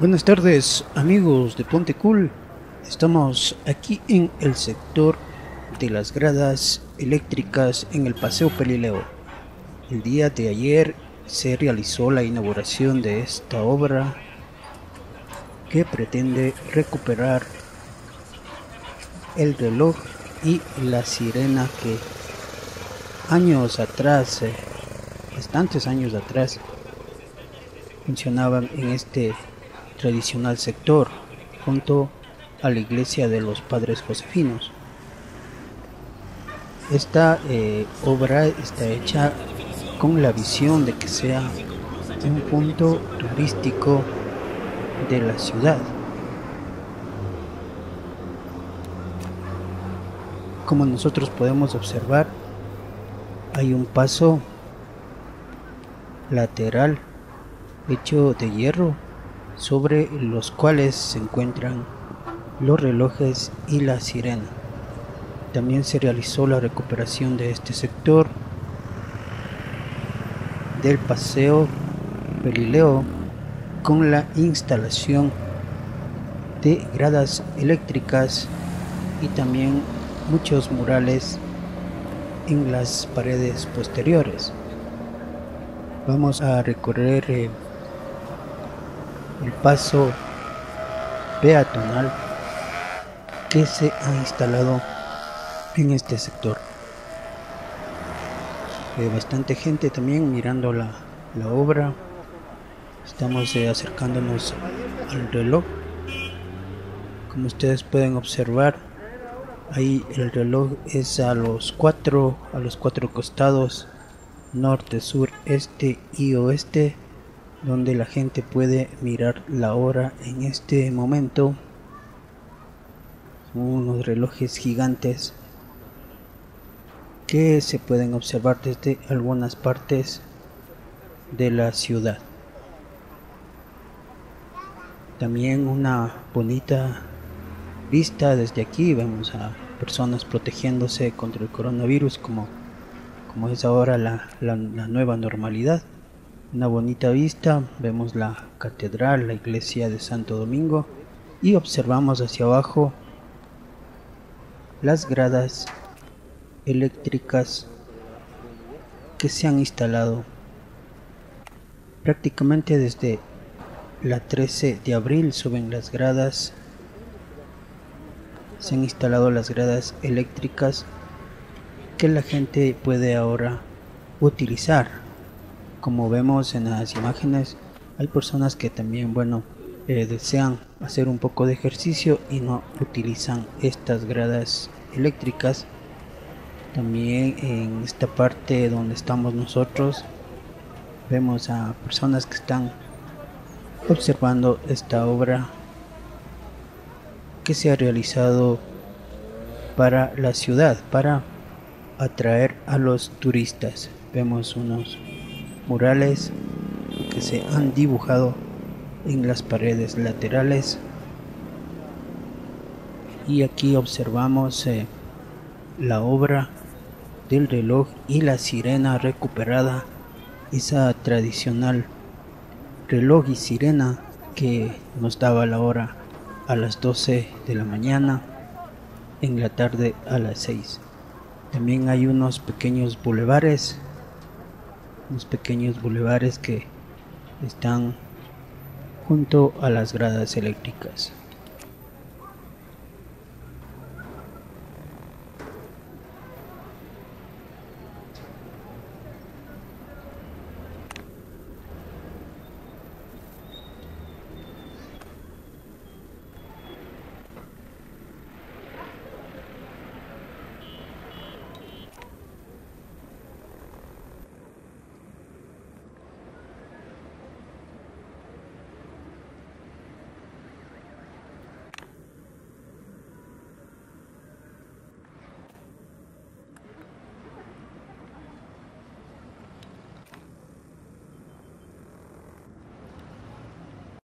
Buenas tardes amigos de Ponte Cool. Estamos aquí en el sector de las gradas eléctricas en el Paseo Pelileo. El día de ayer se realizó la inauguración de esta obra que pretende recuperar el reloj y la sirena que años atrás, eh, bastantes años atrás, funcionaban en este tradicional sector junto a la iglesia de los padres josefinos. Esta eh, obra está hecha con la visión de que sea un punto turístico de la ciudad. Como nosotros podemos observar, hay un paso lateral hecho de hierro sobre los cuales se encuentran los relojes y la sirena. También se realizó la recuperación de este sector del paseo Pelileo con la instalación de gradas eléctricas y también muchos murales en las paredes posteriores. Vamos a recorrer eh, el paso peatonal que se ha instalado en este sector. Hay bastante gente también mirando la, obra. Estamos eh, acercándonos al reloj. Como ustedes pueden observar, ahí el reloj es a los cuatro, a los cuatro costados, norte, sur, este y oeste donde la gente puede mirar la hora en este momento. unos relojes gigantes que se pueden observar desde algunas partes de la ciudad. También una bonita vista desde aquí. Vemos a personas protegiéndose contra el coronavirus como, como es ahora la, la nueva normalidad una bonita vista, vemos la catedral, la iglesia de Santo Domingo y observamos hacia abajo las gradas eléctricas que se han instalado prácticamente desde la 13 de abril suben las gradas se han instalado las gradas eléctricas que la gente puede ahora utilizar como vemos en las imágenes hay personas que también bueno eh, desean hacer un poco de ejercicio y no utilizan estas gradas eléctricas. También en esta parte donde estamos nosotros vemos a personas que están observando esta obra que se ha realizado para la ciudad para atraer a los turistas. Vemos unos murales que se han dibujado en las paredes laterales. Y aquí observamos eh, la obra del reloj y la sirena recuperada esa tradicional reloj y sirena que nos daba la hora a las 12 de la mañana en la tarde a las 6 también hay unos pequeños bulevares unos pequeños bulevares que están junto a las gradas eléctricas.